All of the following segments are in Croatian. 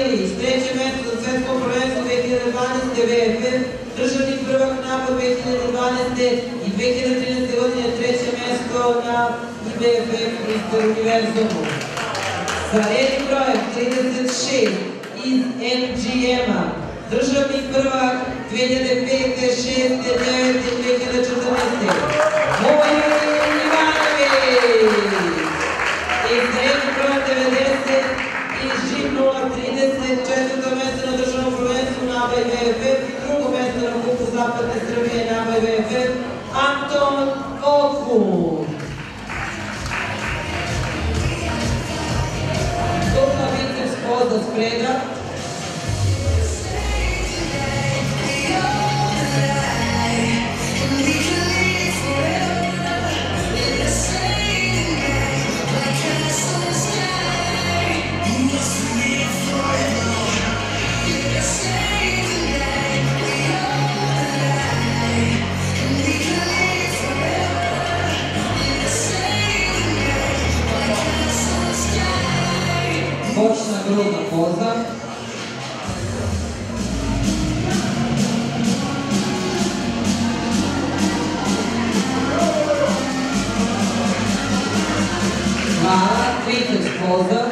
Treće mesto na svetskom prvenstvu 2012. VFF, državni prvak napad 2012. i 2013. godine treće mesto na IBFF Mr. Univerzumu. Sa rednim brojem 36 iz MGM-a, državni prvak 2005. 6. 9. 2014. Vojin Ivanović! Iz rednim brojem 90 Ижи 030, четвърто место на държавно първенство на АБВФ и друго место на Купо Западна Сърбия на АБВФ Антон Попов. famosa Mara, quinta esposa.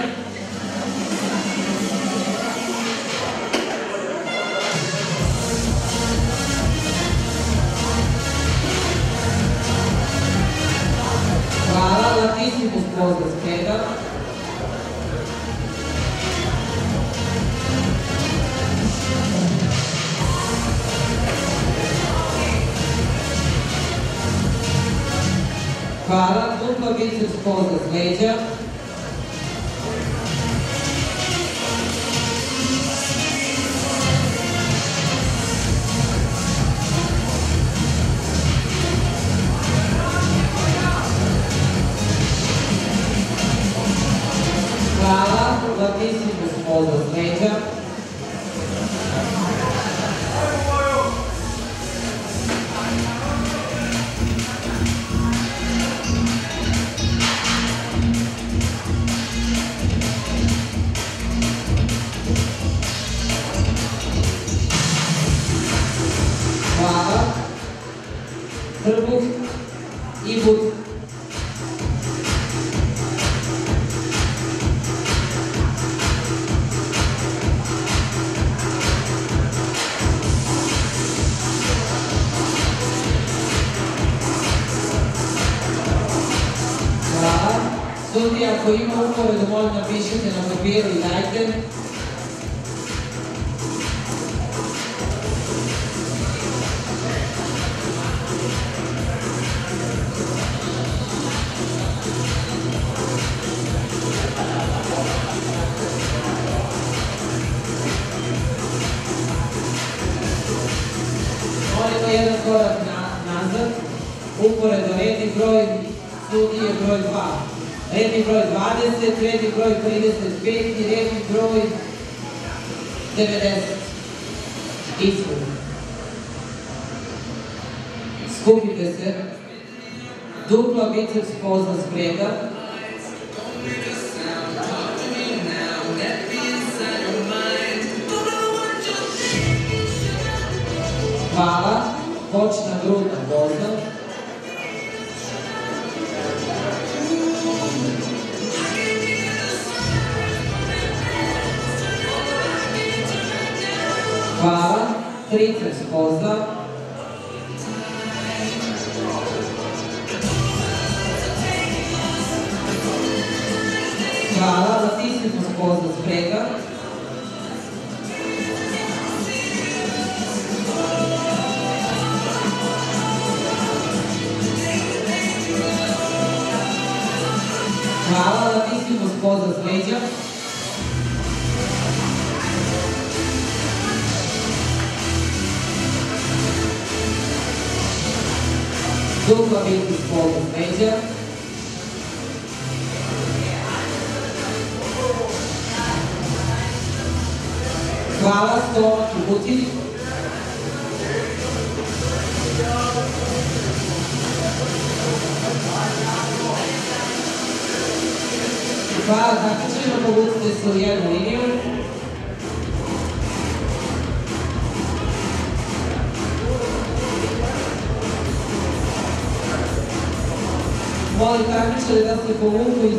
Mara, latíssima esposa, For the major. Workbook, ebook, Tutti accogliamo un po' le domande a visita, non capire, like, Uporedo redni broj studije broj 2. Redni broj 20, redni broj 35 i redni broj 90. Ispod. Skupite se. Dupla biceps poza spreda. Hvala. Bočna grudna Hvala. Triceps poza. Hvala. Latissimus poza sprega. Hvala. Latissimus poza s julgamento dos povos média. Fala só que vou te Fala, aqui tinha um pouco de sensoriano, eu. Se povuku iz.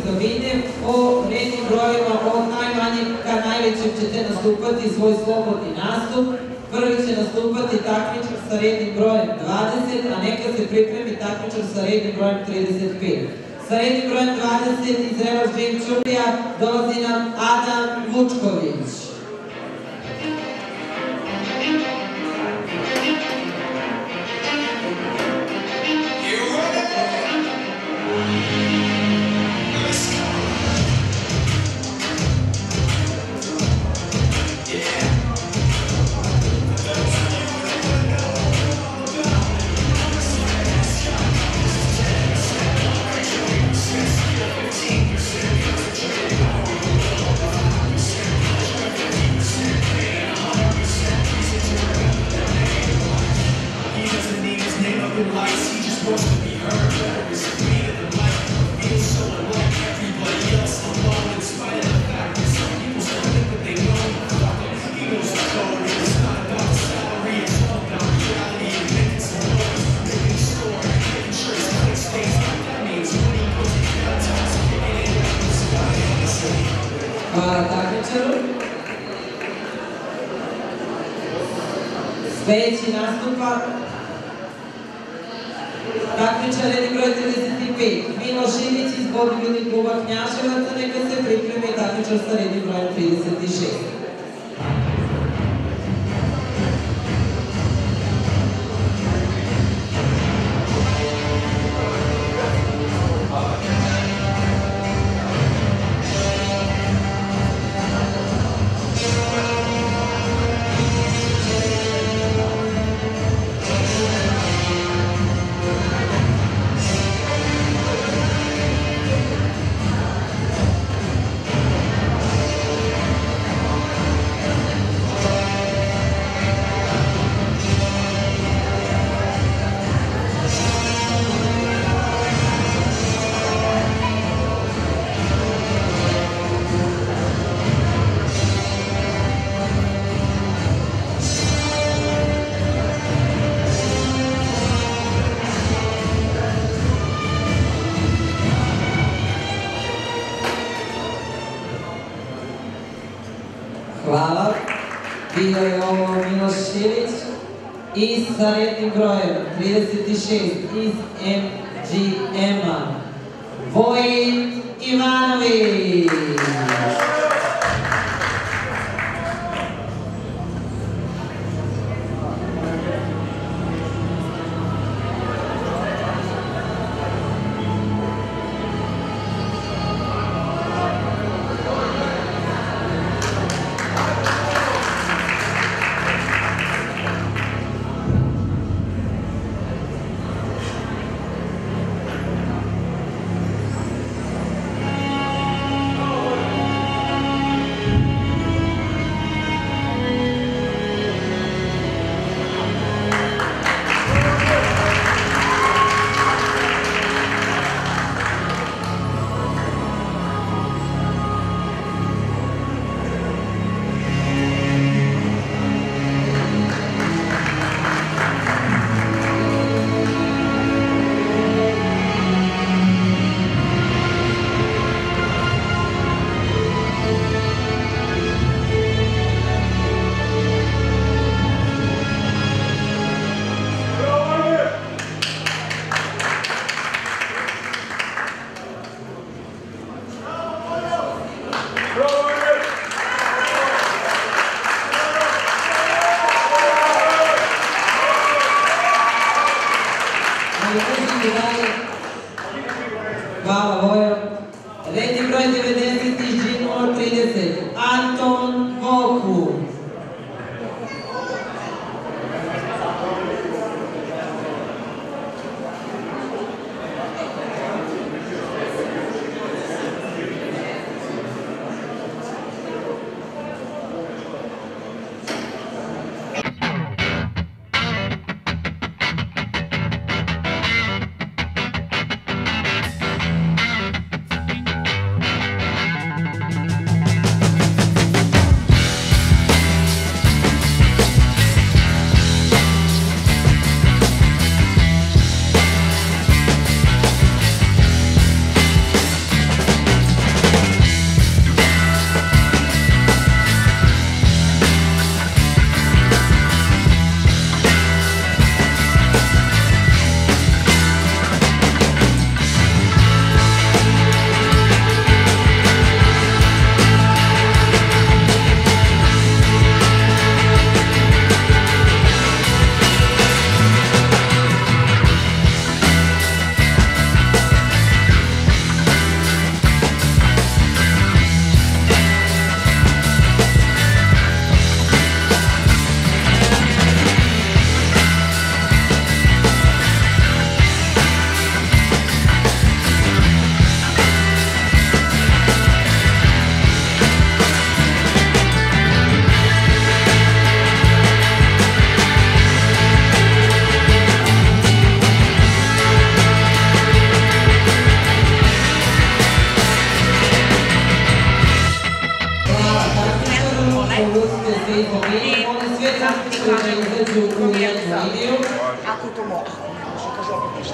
O rednim brojima od najmanjeg ka najvećem ćete nastupati svoj slobodni nastup. Prvi će nastupati takmičar sa rednim brojem 20, a neka se pripremi takmičar sa rednim brojem 35. Sa rednim brojem 20 iz Revaš Dream Ćurija dolazi nam Adam Vučković. Вејчи наступа Такмичар ели број 35. Мило Шивиќ избори Великова Књашеваца нека се припреми такмичар са реди број lider ovo Milo Šilić i sa rednim brojem 36 iz MGM-a Vojin Ivanović. và bảo ơi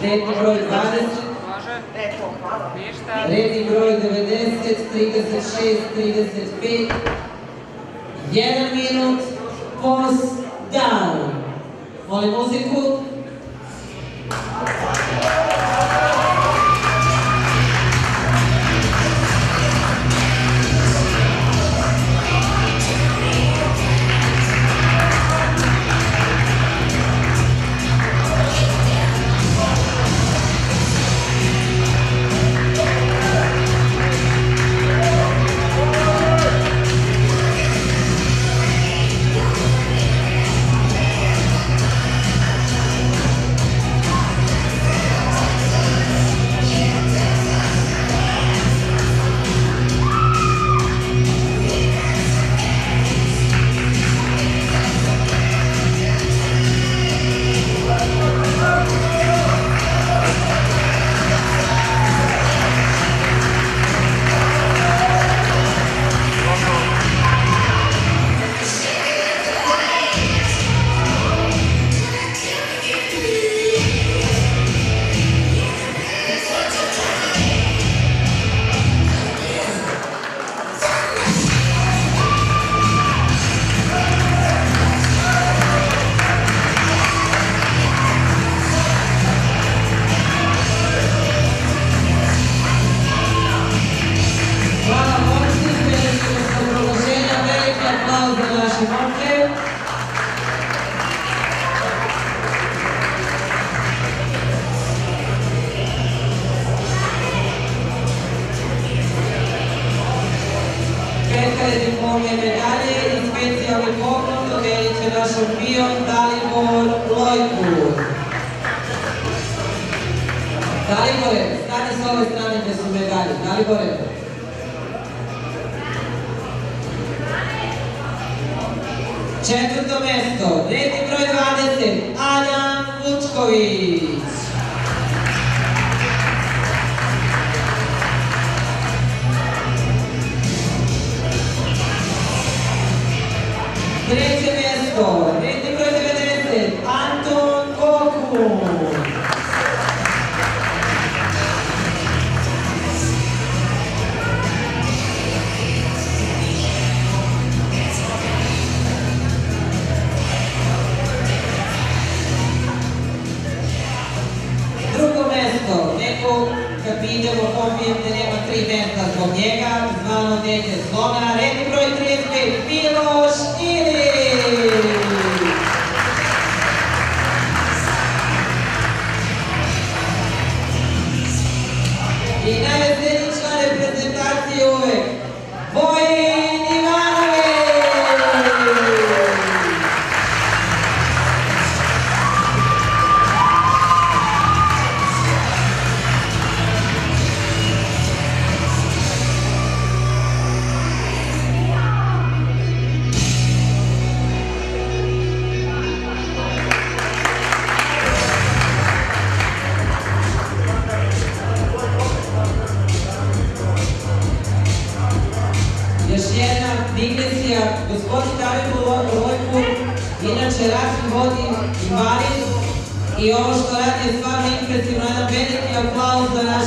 Redni broj 20, E, to, hvala. redni broj 90, 36, 35, 1 minut, post down. Molim muziku. Dalibore, stani s ove strane gdje su medalje. Dalibore. Četvrto mjesto, redni broj 20, Adam Vučković. Popijem da nema tri mjesta zbog njega, zvano dete slona, redni broj 35, Miloš Ilić.